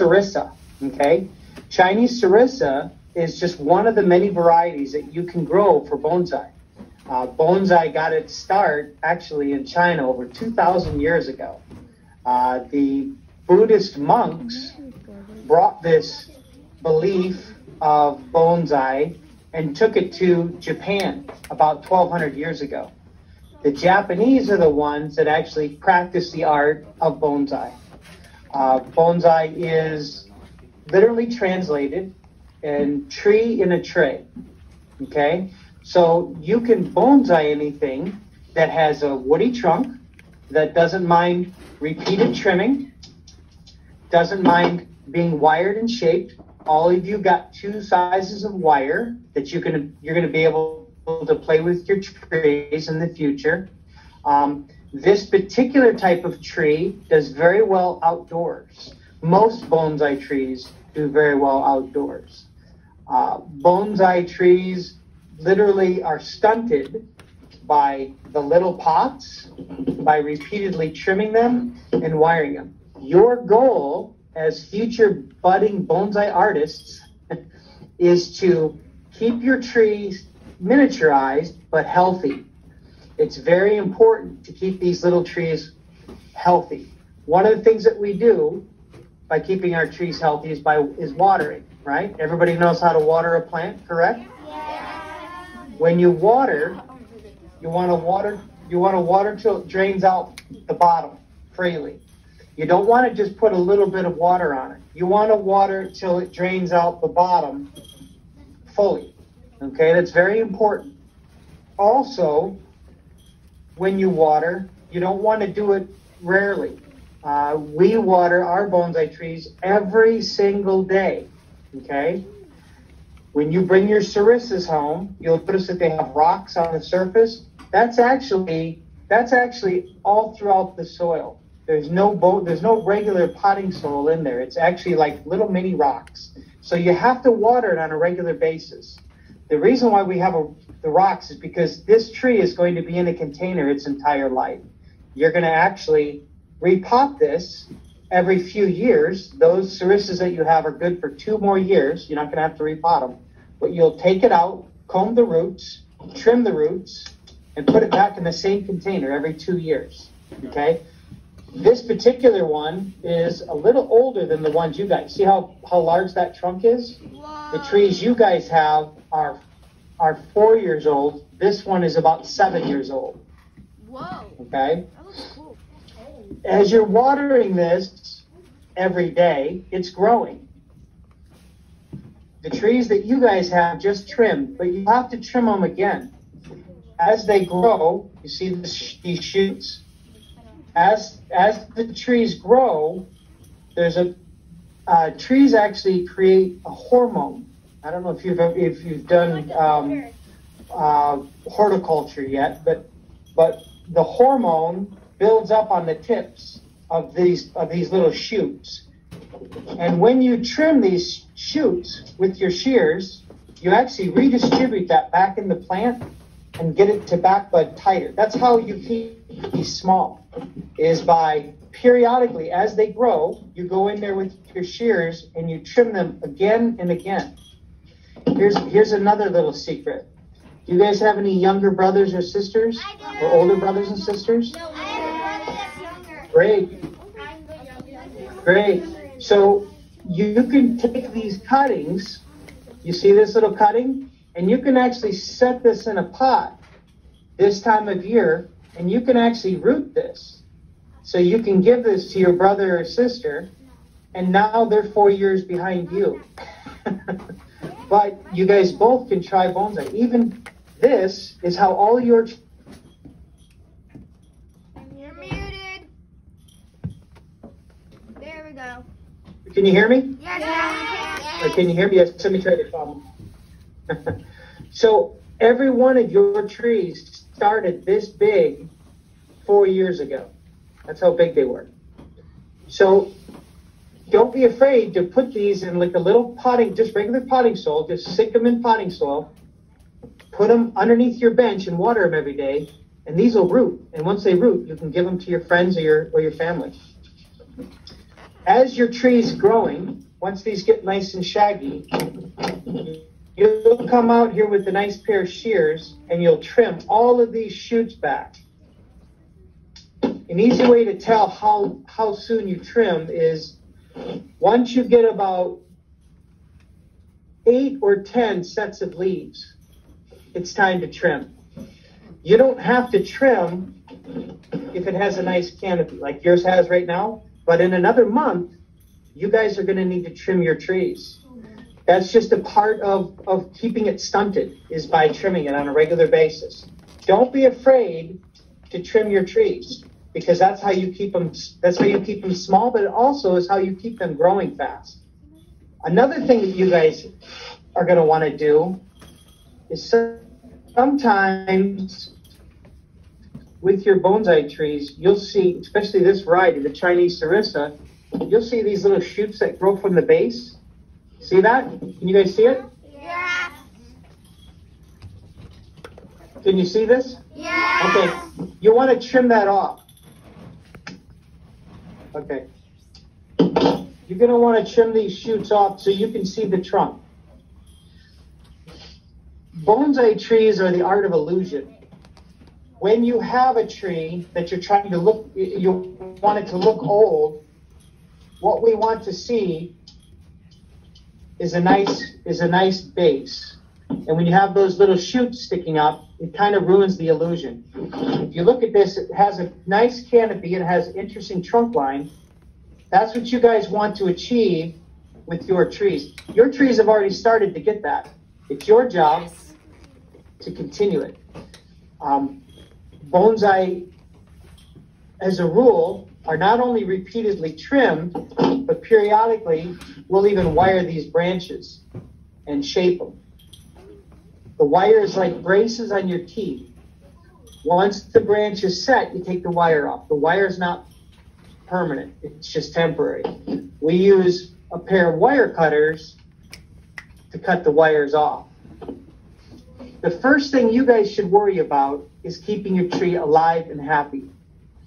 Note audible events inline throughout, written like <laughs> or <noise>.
serissa. Okay, Chinese serissa is just one of the many varieties that you can grow for bonsai. Uh, bonsai got its start actually in China over 2,000 years ago. Uh, the Buddhist monks brought this belief of bonsai and took it to Japan about 1,200 years ago. The Japanese are the ones that actually practice the art of bonsai. Uh, bonsai is literally translated and tree in a tray. Okay? So you can bonsai anything that has a woody trunk, that doesn't mind repeated trimming, doesn't mind being wired and shaped. All of you got two sizes of wire that you can you're going to be able to play with your trees in the future. Um, this particular type of tree does very well outdoors. Most bonsai trees do very well outdoors. Uh, bonsai trees literally are stunted by the little pots, by repeatedly trimming them and wiring them. Your goal as future budding bonsai artists <laughs> is to keep your trees miniaturized but healthy. It's very important to keep these little trees healthy. One of the things that we do by keeping our trees healthy is by is watering, right? Everybody knows how to water a plant, correct? Yeah. When you water, you want to water you want to water till it drains out the bottom freely. You don't want to just put a little bit of water on it. You want to water till it drains out the bottom fully. Okay, that's very important. Also, when you water, you don't want to do it rarely. Uh, we water our bonsai trees every single day. Okay? When you bring your serissas home, you'll notice that they have rocks on the surface. That's actually that's actually all throughout the soil. There's no bo- there's no regular potting soil in there. It's actually like little mini rocks. So you have to water it on a regular basis. The reason why we have a, the rocks is because this tree is going to be in a container its entire life. You're going to actually repot this every few years. Those serissas that you have are good for two more years. You're not going to have to repot them. But you'll take it out, comb the roots, trim the roots, and put it back in the same container every two years. Okay? This particular one is a little older than the ones you guys. See how, how large that trunk is? Whoa. The trees you guys have are are four years old. This one is about seven years old. Whoa. Okay? That looks cool. As you're watering this every day, it's growing. The trees that you guys have just trimmed, but you have to trim them again. As they grow, you see this, these shoots. As as the trees grow, there's a uh, trees actually create a hormone. I don't know if you've if you've done um, uh, horticulture yet, but but the hormone builds up on the tips of these of these little shoots. And when you trim these shoots with your shears, you actually redistribute that back in the plant and get it to back bud tighter. That's how you keep these small, is by periodically, as they grow, you go in there with your shears and you trim them again and again. Here's here's another little secret. Do you guys have any younger brothers or sisters? Or older brothers and sisters? No, I have a brother that's younger. Great. I'm the youngest. Great. So you can take these cuttings, you see this little cutting, and you can actually set this in a pot this time of year, and you can actually root this. So you can give this to your brother or sister, and now they're four years behind you. <laughs> but you guys both can try bonsai. Even this is how all your You're muted. There we go. can you hear me? Yes, Or can you hear me? Yes, let me try to come. so every one of your trees started this big four years ago. That's how big they were. So don't be afraid to put these in like a little potting, just regular potting soil. Just stick them in potting soil. Put them underneath your bench and water them every day, and these will root. And once they root, you can give them to your friends or your or your family. as your tree's growing, once these get nice and shaggy, you'll come out here with a nice pair of shears and you'll trim all of these shoots back. An easy way to tell how, how soon you trim is once you get about eight or 10 sets of leaves, it's time to trim. You don't have to trim if it has a nice canopy like yours has right now, but in another month, you guys are going to need to trim your trees. That's just a part of, of keeping it stunted is by trimming it on a regular basis. Don't be afraid to trim your trees because that's how you keep them that's how you keep them small but it also is how you keep them growing fast. Another thing that you guys are going to want to do is sometimes with your bonsai trees, you'll see, especially this variety, the Chinese Serissa, you'll see these little shoots that grow from the base. See that? Can you guys see it? Yeah. Can you see this? Yeah. Okay. You want to trim that off. Okay. You're going to want to trim these shoots off so you can see the trunk. Bonsai trees are the art of illusion. When you have a tree that you're trying to look, you want it to look old, what we want to see is a nice is a nice base. And when you have those little shoots sticking up, it kind of ruins the illusion. If you look at this, it has a nice canopy, it has interesting trunk line. That's what you guys want to achieve with your trees. Your trees have already started to get that. It's your job to continue it. Um, bonsai, as a rule, are not only repeatedly trimmed, but periodically we'll even wire these branches and shape them. The wire is like braces on your teeth. Once the branch is set, you take the wire off. The wire is not permanent, it's just temporary. We use a pair of wire cutters to cut the wires off. The first thing you guys should worry about is keeping your tree alive and happy.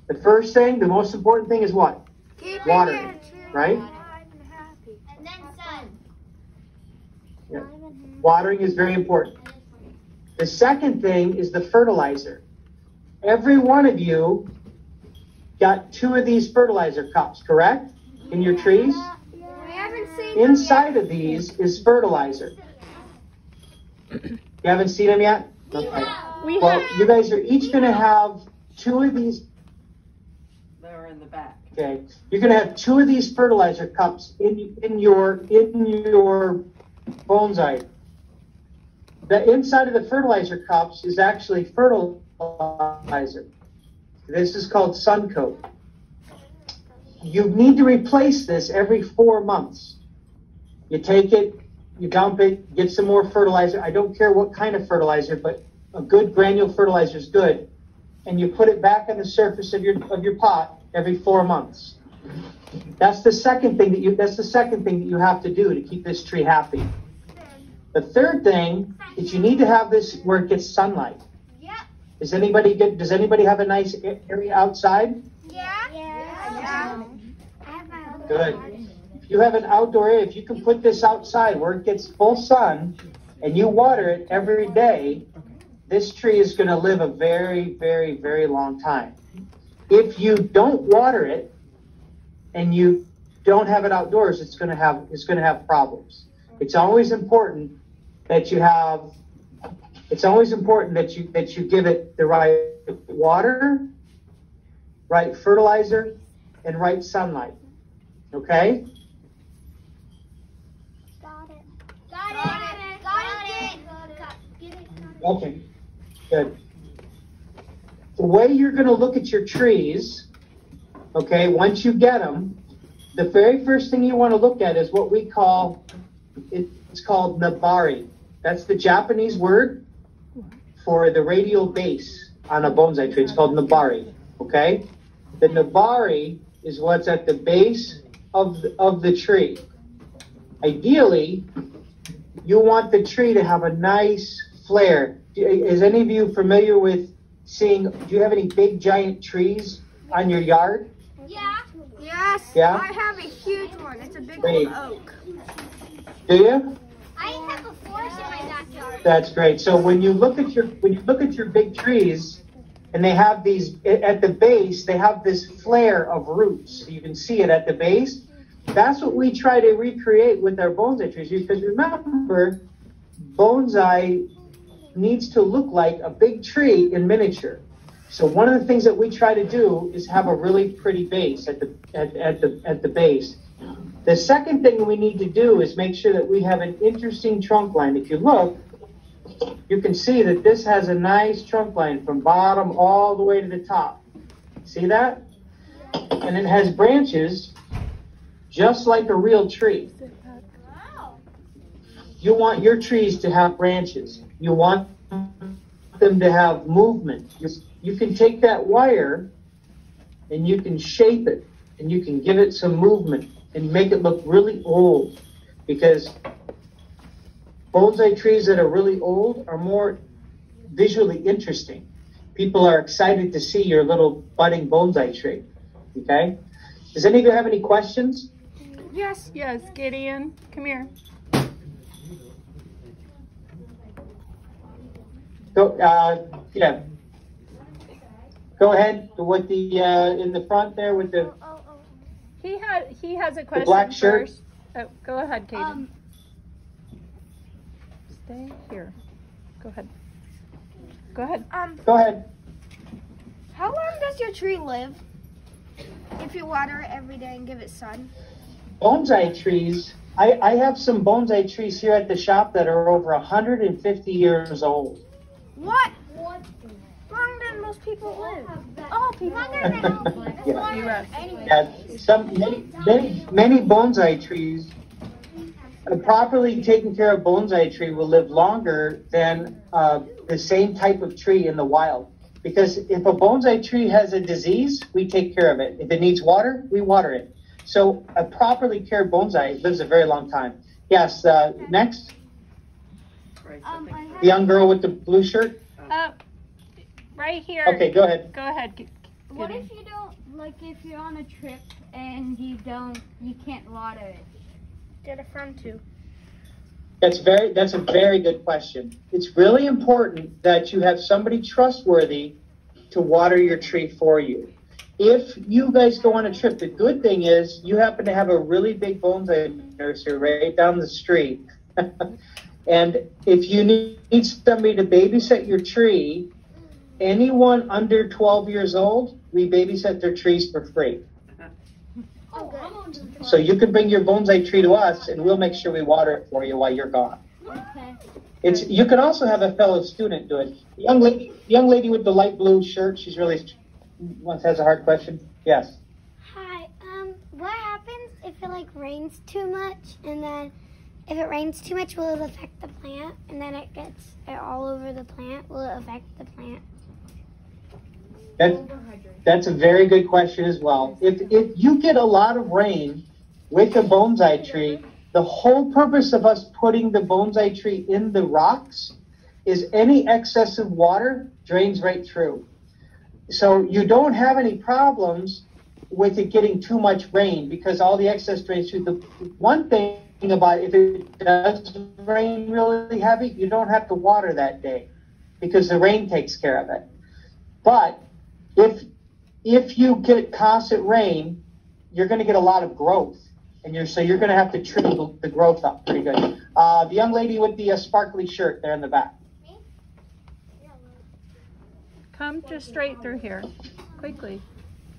The first thing, the most important thing is what? Keep Water, right? alive and happy. And then sun. Yeah. Watering is very important. The second thing is the fertilizer. Every one of you got two of these fertilizer cups, correct? In your trees? We haven't seen them Inside of these is fertilizer. You haven't seen them yet? Okay. We Well, you guys are each going to have two of these. they're in the back. Okay, you're going to have two of these fertilizer cups in in your in your bonsai. The inside of the fertilizer cups is actually fertilizer. This is called sun coat. You need to replace this every four months. You take it, you dump it, get some more fertilizer. I don't care what kind of fertilizer, but a good granule fertilizer is good. And you put it back on the surface of your of your pot every four months. That's the second thing that you that's the second thing that you have to do to keep this tree happy. The third thing is you need to have this where it gets sunlight. Yep. Does anybody get does anybody have a nice area outside? Yeah. Yeah. I have Good. If you have an outdoor area, if you can put this outside where it gets full sun and you water it every day, this tree is going to live a very, very, very long time. If you don't water it and you don't have it outdoors, it's going to have it's going to have problems. It's always important that you have it's always important that you that you give it the right water, right fertilizer, and right sunlight. Okay? Got it. Got it. Got it. Got it. Got it. Okay, good. The way you're going to look at your trees, okay, once you get them, the very first thing you want to look at is what we call, it's called nebari. That's the Japanese word for the radial base on a bonsai tree. It's called nebari, okay? The nebari is what's at the base of the, of the tree. Ideally, you want the tree to have a nice flare. Is any of you familiar with seeing? Do you have any big giant trees on your yard? Yeah. Yes. Yeah? I have a huge one. It's a big Great. old oak. Do you? I have a forest in my backyard. That's great. So when you look at your when you look at your big trees, and they have these at the base, they have this flare of roots. You can see it at the base. That's what we try to recreate with our bonsai trees. Because remember, bonsai needs to look like a big tree in miniature. So one of the things that we try to do is have a really pretty base at the at, at the at the base. The second thing we need to do is make sure that we have an interesting trunk line. If you look, you can see that this has a nice trunk line from bottom all the way to the top. See that? And it has branches just like a real tree. You want your trees to have branches. You want them to have movement. You, can take that wire and you can shape it and you can give it some movement and make it look really old because bonsai trees that are really old are more visually interesting. People are excited to see your little budding bonsai tree. Okay? Does any of you have any questions? Yes, yes, Gideon, come here. Go, uh, yeah. Go ahead with the, uh, in the front there with the, Oh, oh. He had, he has a question black shirt? first. Oh, go ahead, Katie. Um, Stay here. Go ahead. Go ahead. Um, go ahead. how long does your tree live? If you water it every day and give it sun. Bonsai trees, I, I have some bonsai trees here at the shop that are over 150 years old. What? what? Longer than most people live. Oh, people. <laughs> Yeah. US. Yeah, some, many, many, many bonsai trees, a properly taken care of bonsai tree will live longer than uh, the same type of tree in the wild. Because if a bonsai tree has a disease, we take care of it. If it needs water, we water it. So a properly cared bonsai lives a very long time. Yes, uh, next, Um, so I think- have, the young girl with the blue shirt. Uh, right here. Okay, go ahead. Go ahead. G- What Gideon. if you don't like if you're on a trip and you don't you can't water it? Get a friend too. That's very that's a very good question. It's really important that you have somebody trustworthy to water your tree for you. If you guys go on a trip, the good thing is you happen to have a really big bonsai nursery right down the street. <laughs> and if you need somebody to babysit your tree, anyone under 12 years old, we babysit their trees for free. So you can bring your bonsai tree to us and we'll make sure we water it for you while you're gone. Okay. It's you can also have a fellow student do it. Young lady, young lady with the light blue shirt. She's really once has a hard question. Yes. Hi. Um, what happens if it like rains too much, and then if it rains too much, will it affect the plant, and then it gets it all over the plant? Will it affect the plant? That, that's a very good question as well. If if you get a lot of rain with the bonsai tree, the whole purpose of us putting the bonsai tree in the rocks is any excess of water drains right through. So you don't have any problems with it getting too much rain because all the excess drains through. The one thing about if it does rain really heavy, you don't have to water that day because the rain takes care of it. But if if you get constant rain, you're going to get a lot of growth, and you're so you're going to have to trim the, the growth up pretty good. Uh, the young lady with the uh, sparkly shirt there in the back. Come just straight through here, quickly.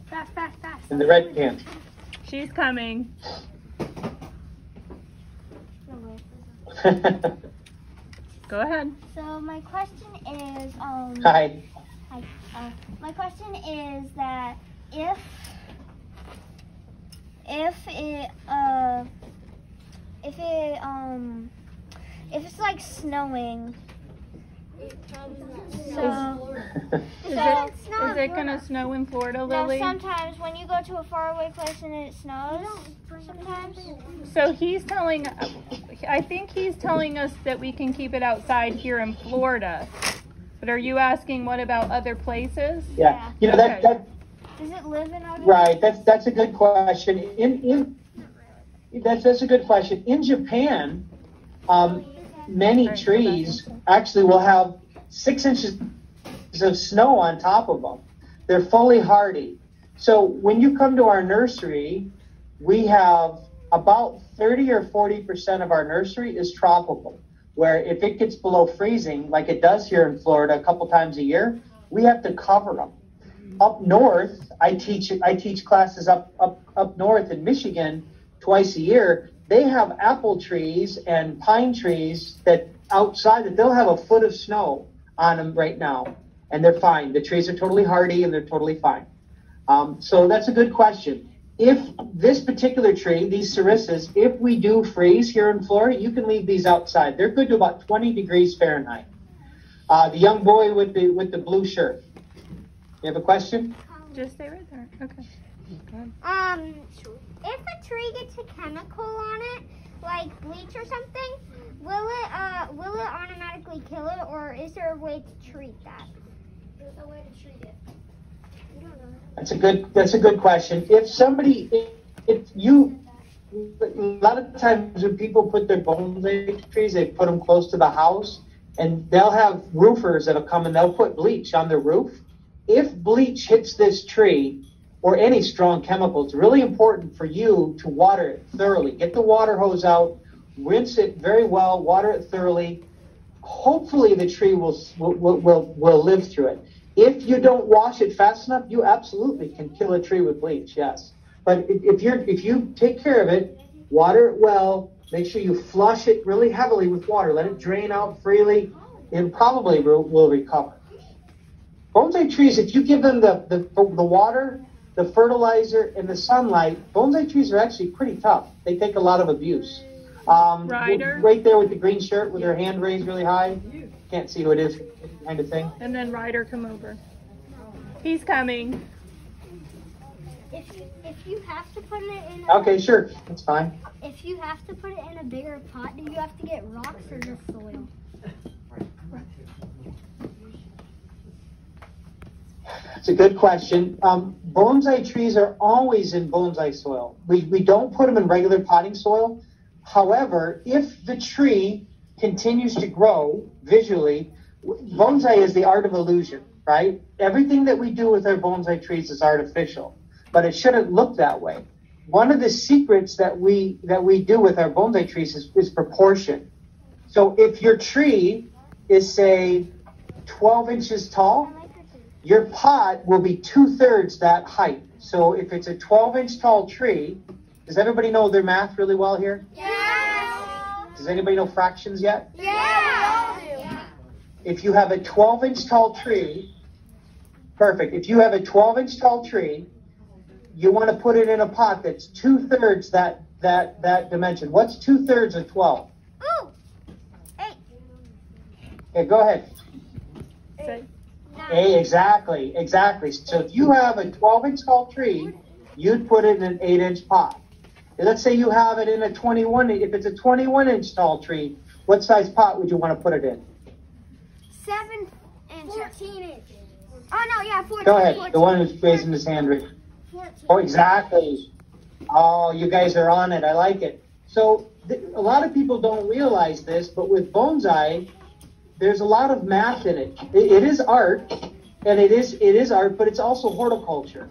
Fast, fast, fast. In the red pants. She's coming. <laughs> Go ahead. So my question is, um, Hi. uh, my question is that if if it uh if it um if it's like snowing. So, Is so <laughs> it, is it gonna snow in Florida, no, Lily? sometimes when you go to a faraway place and it snows, sometimes. So he's telling, I think he's telling us that we can keep it outside here in Florida. But are you asking what about other places? Yeah. You know that Okay. that Does it live in Right, that's, that's a good question. In, in, that's, that's a good question. In Japan, um, many trees actually will have six inches of snow on top of them. They're fully hardy. So when you come to our nursery, we have about 30 or 40% of our nursery is tropical, where if it gets below freezing, like it does here in Florida a couple times a year, we have to cover them. Up north, I teach I teach classes up up up north in Michigan twice a year. They have apple trees and pine trees that outside that they'll have a foot of snow on them right now, and they're fine. The trees are totally hardy and they're totally fine. Um, so that's a good question. If this particular tree, these serissas, if we do freeze here in Florida, you can leave these outside. They're good to about 20 degrees Fahrenheit. Uh, the young boy with the with the blue shirt. You have a question? Just stay right there. Okay. Um, if a tree gets a chemical on it, like bleach or something, will it uh will it automatically kill it, or is there a way to treat that? There's a way to treat it. I don't know. That's a good. That's a good question. If somebody, if, if you, a lot of times when people put their bonsai trees, they put them close to the house, and they'll have roofers that'll come and they'll put bleach on the roof. If bleach hits this tree or any strong chemical, it's really important for you to water it thoroughly. Get the water hose out, rinse it very well, water it thoroughly. Hopefully, the tree will will will, will live through it. If you don't wash it fast enough, you absolutely can kill a tree with bleach. Yes, but if you're if you take care of it, water it well, make sure you flush it really heavily with water. Let it drain out freely, and probably will recover. Bonsai trees, if you give them the, the the water, the fertilizer, and the sunlight, bonsai trees are actually pretty tough. They take a lot of abuse. Um, Ryder? right there with the green shirt with her hand raised really high. Can't see who it is, kind of thing. And then Ryder come over. He's coming. If you, if you have to put it in a, Okay, sure, that's fine. if you have to put it in a bigger pot, do you have to get rocks or just soil? It's a good question. Um, bonsai trees are always in bonsai soil. We, we don't put them in regular potting soil. However, if the tree continues to grow visually, bonsai is the art of illusion, right? Everything that we do with our bonsai trees is artificial, but it shouldn't look that way. One of the secrets that we that we do with our bonsai trees is, is proportion. So if your tree is say 12 inches tall, your pot will be two thirds that height. So if it's a 12 inch tall tree, does everybody know their math really well here? Yeah. Does anybody know fractions yet? Yeah. If you have a 12 inch tall tree, perfect. If you have a 12 inch tall tree, you want to put it in a pot that's two thirds that that that dimension. What's two thirds of 12? Ooh. Okay, go ahead. Say, A, exactly, exactly. So if you have a 12 inch tall tree, you'd put it in an 8 inch pot. Let's say you have it in a 21, if it's a 21 inch tall tree, what size pot would you want to put it in? Seven inches. 14 inches. Oh no, yeah, fourteen. Go ahead, 14. the one who's raising his hand. Rick. 14. Oh, exactly. Oh, you guys are on it. I like it. So th- a lot of people don't realize this, but with bonsai, there's a lot of math in it. it. It is art, and it is it is art, but it's also horticulture,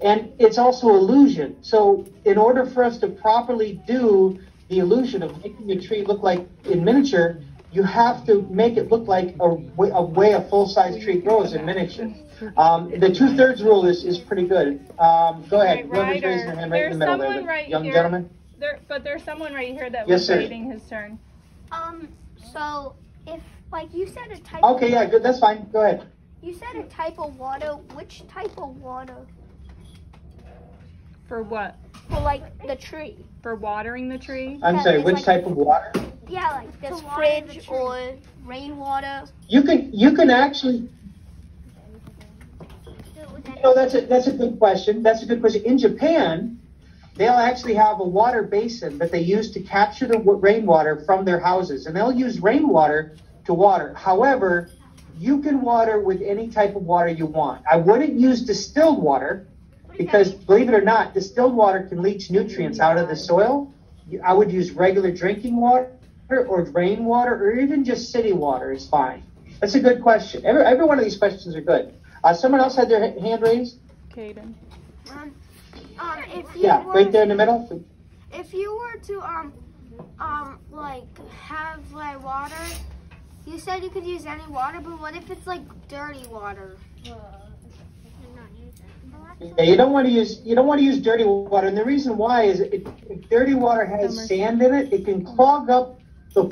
and it's also illusion. So in order for us to properly do the illusion of making a tree look like in miniature, you have to make it look like a, way- a way a full-size tree grows in miniature. Um, the two-thirds rule is, is pretty good. Um, go ahead. Okay, Whoever's Ryder, raising their hand right in the there's middle there, someone the right young here. gentleman. there, but there's someone right here that Yes, was sir. waiting his turn. Um, so if like you said a type. Okay, of, yeah, good. That's fine. Go ahead. You said a type of water. Which type of water For what? for like the tree? For watering the tree? I'm Yeah, sorry. Which like- type of water? Yeah, like this To water the fridge or rainwater. You can you can actually. You know, that's a that's a good question. That's a good question. In Japan, they'll actually have a water basin that they use to capture the wa- rainwater from their houses, and they'll use rainwater to water. However, you can water with any type of water you want. I wouldn't use distilled water because believe it or not, distilled water can leach nutrients out of the soil. I would use regular drinking water or rainwater or even just city water is fine. That's a good question. Every, every one of these questions are good. Uh, someone else had their hand raised? Caden. Um, um, if you Yeah, were, right there in the middle. if you were to um, um, like have like water, you said you could use any water, but what if it's like dirty water? Yeah, you don't want to use you don't want to use dirty water, and the reason why is it, if dirty water has sand in it, it can clog up the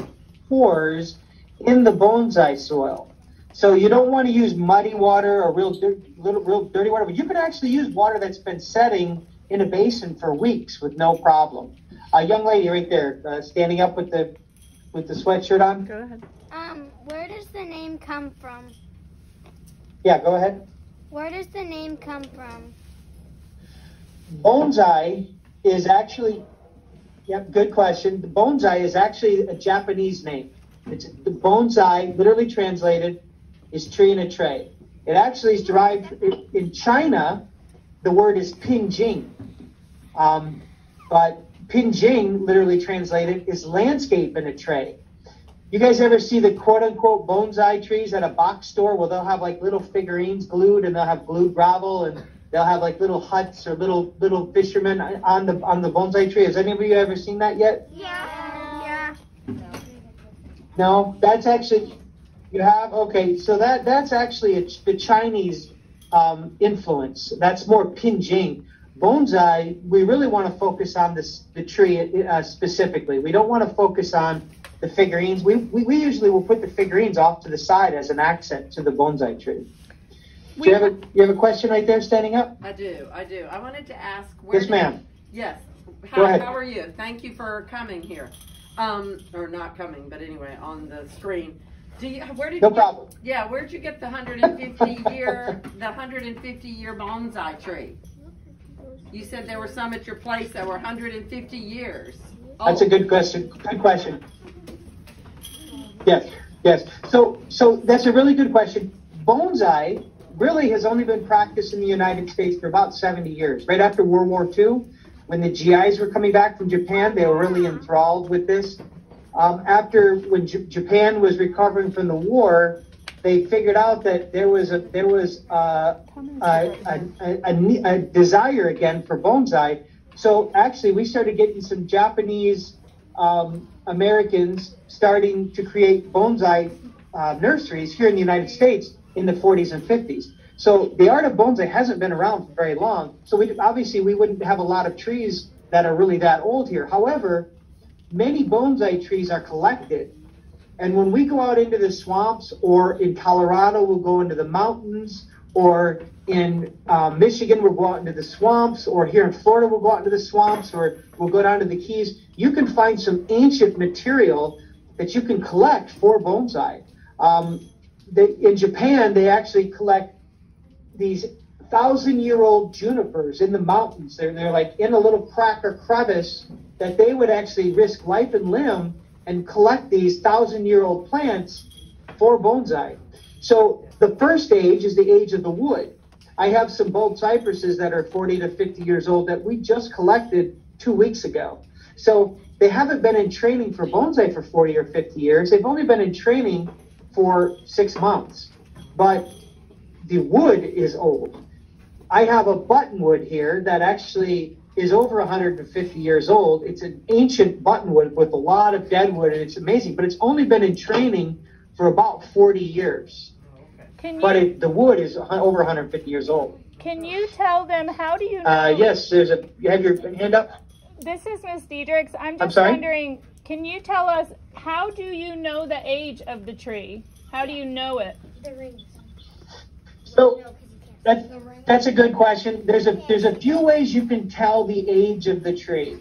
pores in the bonsai soil. So you don't want to use muddy water or real dir- little real dirty water, but you can actually use water that's been setting in a basin for weeks with no problem. A young lady right there, uh, standing up with the with the sweatshirt on. Go ahead. Um, where does the name come from? Yeah, go ahead. Where does the name come from? Bonsai is actually, yep, good question. The bonsai is actually a Japanese name. It's the bonsai, literally translated, is tree in a tray. It actually is derived in, in China. The word is penjing, um, but penjing, literally translated, is landscape in a tray. You guys ever see the quote unquote bonsai trees at a box store where they'll have like little figurines glued and they'll have glued gravel and they'll have like little huts or little little fishermen on the on the bonsai tree. Has any of you ever seen that yet? Yeah. Yeah. No, that's actually you have okay. So that that's actually a, the Chinese um, influence. That's more Penjing. Bonsai, we really want to focus on this the tree uh, specifically. We don't want to focus on the figurines. We, we we usually will put the figurines off to the side as an accent to the bonsai tree. Do you have a you have a question right there standing up? I do, I do. I wanted to ask. Where Yes, ma'am. Yes. Go How, are you? Thank you for coming here. Um, or not coming, but anyway, on the screen. Do you, where did No you get, problem. yeah, where'd you get the 150 year, the 150 year bonsai tree? You said there were some at your place that were 150 years. That's a good question. Good question. Yes, yes. So, so that's a really good question. Bonsai really has only been practiced in the United States for about 70 years. Right after World War II, when the GIs were coming back from Japan, they were really enthralled with this. Um, after when J- Japan was recovering from the war, they figured out that there was a there was uh, a, a, a, a, a desire again for bonsai. So actually, we started getting some Japanese um, Americans starting to create bonsai uh, nurseries here in the United States in the 40s and 50s. So the art of bonsai hasn't been around for very long. So we obviously we wouldn't have a lot of trees that are really that old here. However, many bonsai trees are collected. And when we go out into the swamps, or in Colorado, we'll go into the mountains, or in uh, Michigan, we'll go out into the swamps, or here in Florida, we'll go out into the swamps, or we'll go down to the Keys. You can find some ancient material that you can collect for bonsai. Um, they, in Japan, they actually collect these thousand year old junipers in the mountains. They're, they're like in a little crack or crevice that they would actually risk life and limb and collect these thousand year old plants for bonsai. So the first age is the age of the wood. I have some bald cypresses that are 40 to 50 years old that we just collected two weeks ago. So they haven't been in training for bonsai for 40 or 50 years. They've only been in training for six months. But the wood is old. I have a buttonwood here that actually is over 150 years old. It's an ancient buttonwood with a lot of deadwood, and it's amazing. But it's only been in training for about 40 years. Can But it, the wood is over 150 years old. can you tell them how do you know? Uh, yes, there's a. You have your hand up. This is Miss Diedrichs. I'm just I'm just sorry? wondering, can you tell us how do you know the age of the tree? How do you know it? The rings. So that, that's a good question. There's a there's a few ways you can tell the age of the tree.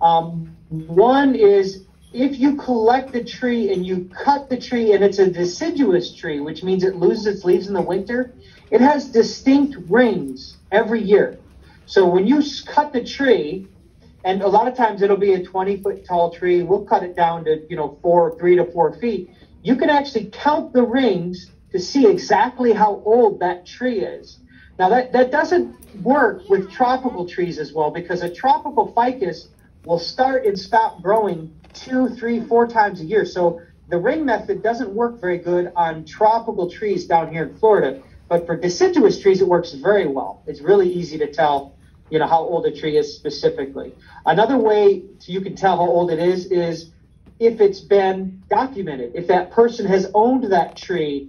Um, one is if you collect the tree and you cut the tree and it's a deciduous tree, which means it loses its leaves in the winter, it has distinct rings every year. So when you cut the tree, and a lot of times it'll be a 20 foot tall tree, we'll cut it down to you know four, three to four feet. You can actually count the rings to see exactly how old that tree is. Now that, that doesn't work with tropical trees as well because a tropical ficus will start and stop growing two, three, four times a year. So the ring method doesn't work very good on tropical trees down here in Florida, but for deciduous trees, it works very well. It's really easy to tell, you know, how old a tree is specifically. Another way you can tell how old it is is if it's been documented. If that person has owned that tree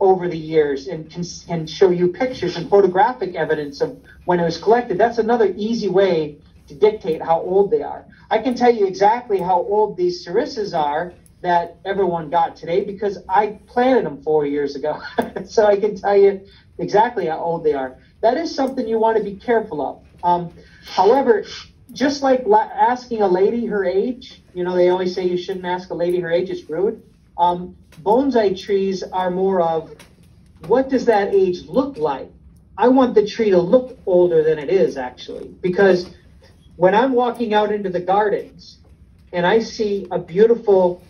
over the years and can, can show you pictures and photographic evidence of when it was collected, that's another easy way to dictate how old they are. I can tell you exactly how old these serissas are that everyone got today because I planted them four years ago. <laughs> so I can tell you exactly how old they are. That is something you want to be careful of. Um, however, just like la- asking a lady her age, you know, they always say you shouldn't ask a lady her age, it's rude. Um, bonsai trees are more of what does that age look like? I want the tree to look older than it is actually, because when I'm walking out into the gardens and I see a beautiful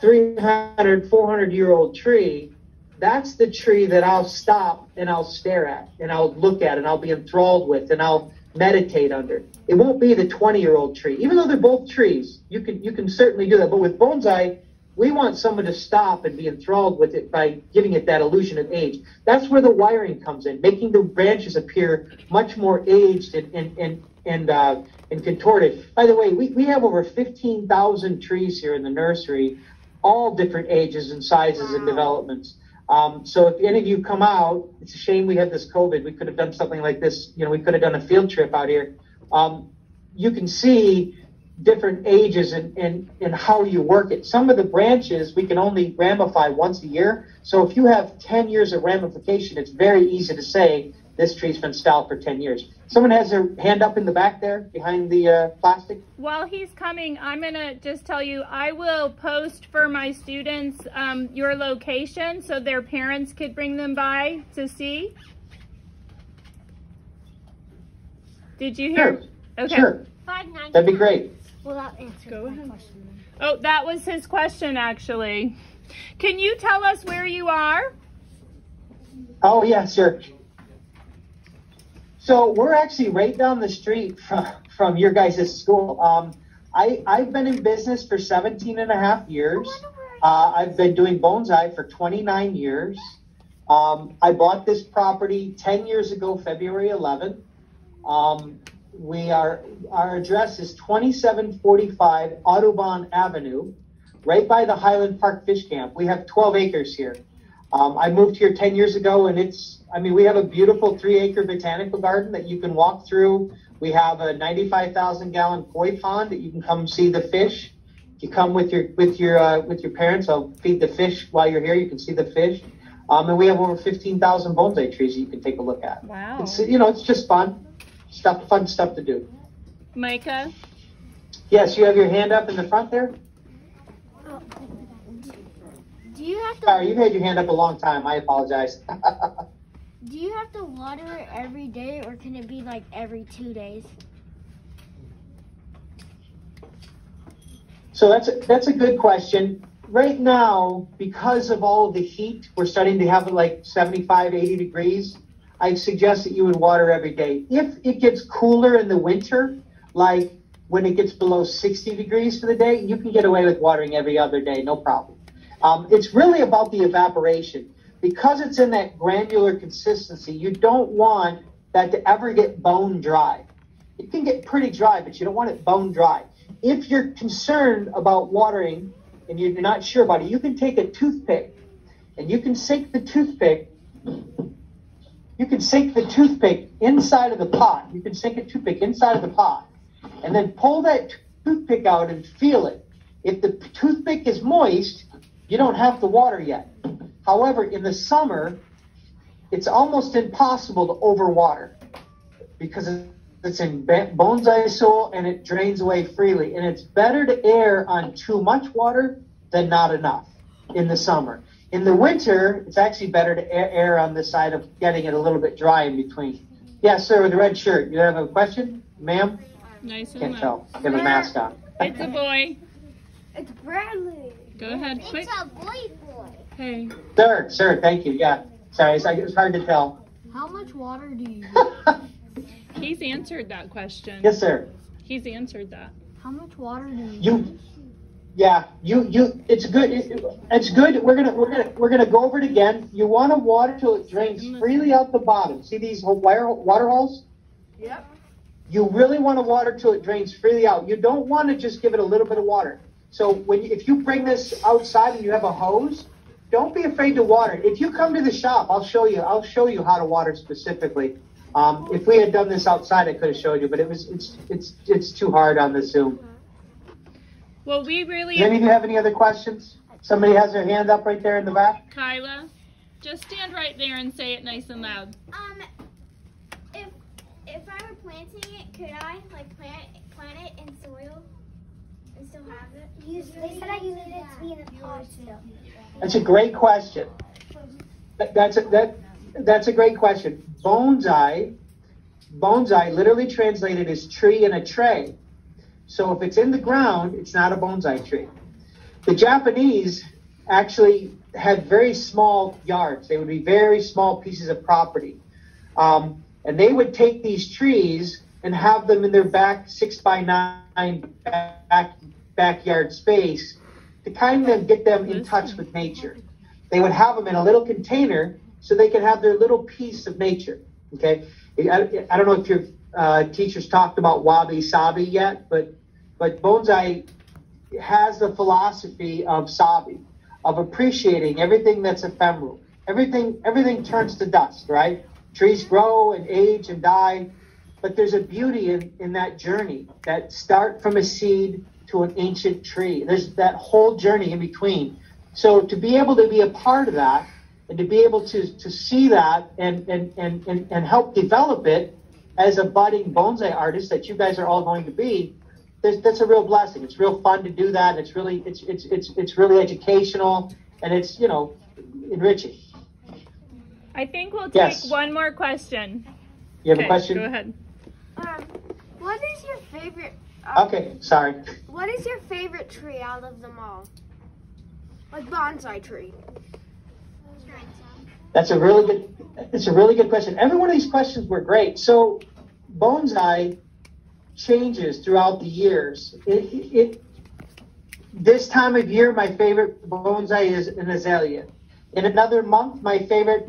300, 400 year old tree, that's the tree that I'll stop and I'll stare at and I'll look at and I'll be enthralled with and I'll meditate under. It won't be the 20 year old tree, even though they're both trees. You can you can certainly do that, but with bonsai, we want someone to stop and be enthralled with it by giving it that illusion of age. That's where the wiring comes in, making the branches appear much more aged and and and and, uh, and contorted. By the way, we, we have over 15,000 trees here in the nursery, all different ages and sizes and developments. Um, so if any of you come out, it's a shame we had this COVID. We could have done something like this. You know, we could have done a field trip out here. Um, you can see different ages and, and, and how you work it. Some of the branches we can only ramify once a year. So if you have 10 years of ramification, it's very easy to say this tree's been styled for 10 years. Someone has their hand up in the back there behind the uh, plastic. While he's coming, I'm going to just tell you, I will post for my students um, your location so their parents could bring them by to see. Did you hear? Sure. Okay. Sure. Five nine. That'd be great. Well, that answers Go my ahead. question. Oh, that was his question, actually. Can you tell us where you are? Oh, yeah, sure. So we're actually right down the street from, from your guys' school. Um, I, I've been in business for 17 and a half years. Uh, I've been doing bonsai for 29 years. Um, I bought this property 10 years ago, February 11th. Um, we are, our address is 2745 Audubon Avenue, right by the Highland Park Fish Camp. We have 12 acres here. Um, I moved here 10 years ago and it's, I mean, we have a beautiful three acre botanical garden that you can walk through. We have a 95,000 gallon koi pond that you can come see the fish. If you come with your, with your, uh, with your parents, I'll feed the fish while you're here. You can see the fish. Um, and we have over 15,000 bonsai trees that you can take a look at. Wow. It's, you know, it's just fun. Stuff, fun stuff to do. Micah? Yes, you have your hand up in the front there? Do you have to Sorry, you've had your hand up a long time. I apologize. <laughs> do you have to water it every day or can it be like every two days? So that's a, that's a good question. Right now, because of all of the heat, we're starting to have it like 75, 80 degrees. I suggest that you would water every day. If it gets cooler in the winter, like when it gets below 60 degrees for the day, you can get away with watering every other day, no problem. Um, it's really about the evaporation. Because it's in that granular consistency, you don't want that to ever get bone dry. It can get pretty dry, but you don't want it bone dry. If you're concerned about watering and you're not sure about it, you can take a toothpick and you can sink the toothpick. You can sink the toothpick inside of the pot. You can sink a toothpick inside of the pot and then pull that toothpick out and feel it. If the toothpick is moist, you don't have to water yet. However, in the summer, it's almost impossible to overwater because it's in bonsai soil and it drains away freely. And it's better to err on too much water than not enough in the summer. In the winter, it's actually better to err, err on the side of getting it a little bit dry in between. Yes, sir, with the red shirt. You have a question, ma'am? Nice Can't tell. You have a mask on. It's a boy. It's Bradley. Go ahead. Quick. It's a boy boy. Hey. Sir, sir, thank you. Yeah. Sorry, it's, it was hard to tell. How much water do you use? <laughs> He's answered that question. yes, sir. He's answered that. How much water do you You, yeah, you, you, it's good, it's good, we're gonna, we're gonna, we're gonna go over it again. You wanna water till it drains freely out the bottom. See these wire, water holes? Yep. You really wanna water till it drains freely out. You don't wanna just give it a little bit of water. So when, if you bring this outside and you have a hose, don't be afraid to water. If you come to the shop, I'll show you, I'll show you how to water specifically. Um, if we had done this outside, I could have showed you, but it was, it's, it's, it's too hard on the Zoom. Well, we really, Does any of you have any other questions? Somebody has their hand up right there in the back? Kyla, just stand right there and say it nice and loud. Um, if if I were planting it, could I like plant plant it in soil and still have it? Use, they said I needed it to be in a pot still. That's a great question. That's a, that, that's a great question. Bonsai, bonsai literally translated is tree in a tray. So if it's in the ground, it's not a bonsai tree. The Japanese actually had very small yards. They would be very small pieces of property. Um, and they would take these trees and have them in their back six by nine back, backyard space to kind of get them in touch with nature. They would have them in a little container so they could have their little piece of nature. Okay, I, I don't know if your uh, teachers talked about wabi sabi yet, but but bonsai has the philosophy of sabi, of appreciating everything that's ephemeral. Everything everything turns to dust, right? Trees grow and age and die, but there's a beauty in, in that journey that start from a seed to an ancient tree. There's that whole journey in between. So to be able to be a part of that and to be able to, to see that and, and, and, and, and help develop it as a budding bonsai artist that you guys are all going to be, that's, that's a real blessing. It's real fun to do that. It's really, it's, it's, it's, it's really educational and it's, you know, enriching. I think we'll take Yes. one more question. You have Okay, a question? Go ahead. Um, what is your favorite? Uh, Okay, sorry. What is your favorite tree out of them all? Like bonsai tree. That's a really good. It's a really good question. Every one of these questions were great. So, bonsai changes throughout the years. It, it, this time of year, my favorite bonsai is an azalea. In another month, my favorite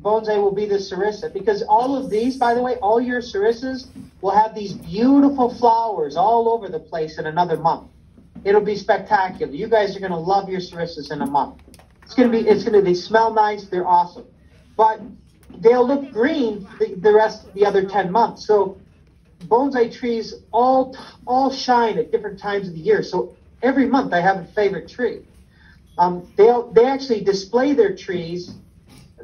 bonsai will be the serissa because all of these, by the way, all your serissas will have these beautiful flowers all over the place in another month. It'll be spectacular. You guys are going to love your serissas in a month. It's gonna be. It's gonna. They smell nice. They're awesome, but they'll look green the, the rest the other ten months. So bonsai trees all all shine at different times of the year. So every month I have a favorite tree. Um, they'll they actually display their trees.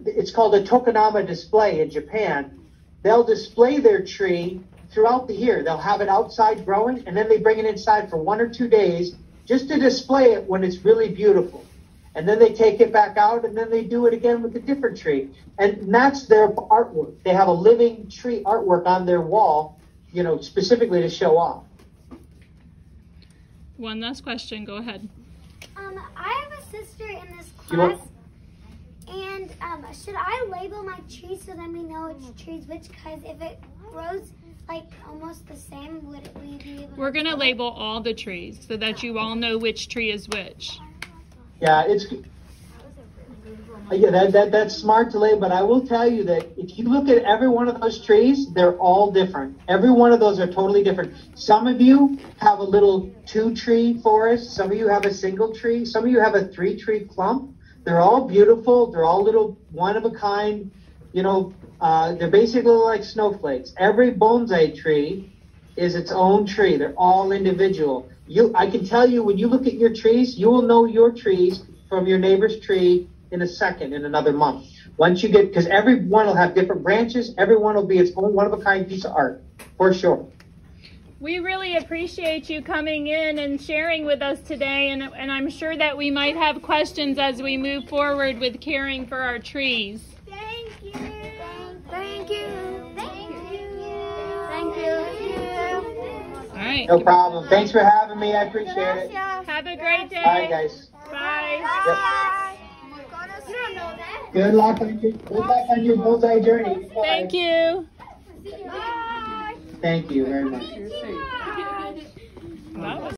It's called a tokonoma display in Japan. They'll display their tree throughout the year. They'll have it outside growing, and then they bring it inside for one or two days just to display it when it's really beautiful and then they take it back out and then they do it again with a different tree and that's their artwork they have a living tree artwork on their wall you know specifically to show off One last question. Go ahead. Um, I have a sister in this class, and um, should I label my trees so then we know which trees which? Because if it grows like almost the same, would it we be able? We're to gonna tell? label all the trees so that you all know which tree is which. yeah it's yeah that, that that's smart to lay but i will tell you that if you look at every one of those trees they're all different. Every one of those are totally different. Some of you have a little two tree forest. Some of you have a single tree. Some of you have a three tree clump. They're all beautiful. They're all little one of a kind you know uh, they're basically like snowflakes. Every bonsai tree is its own tree. They're all individual. You i can tell you when you look at your trees you will know your trees from your neighbor's tree in a second in another month once you get because every one will have different branches every one will be its own one of a kind piece of art for sure We really appreciate you coming in and sharing with us today, and, and I'm sure that we might have questions as we move forward with caring for our trees. Thank you. Thank you. Thank you. Thank you. All right. no problem thanks for having me i appreciate it Have a great day. bye guys Bye. Yep. You don't know that. Good luck on your, good luck on your bonsai journey. Thank you. Bye. Thank you very much.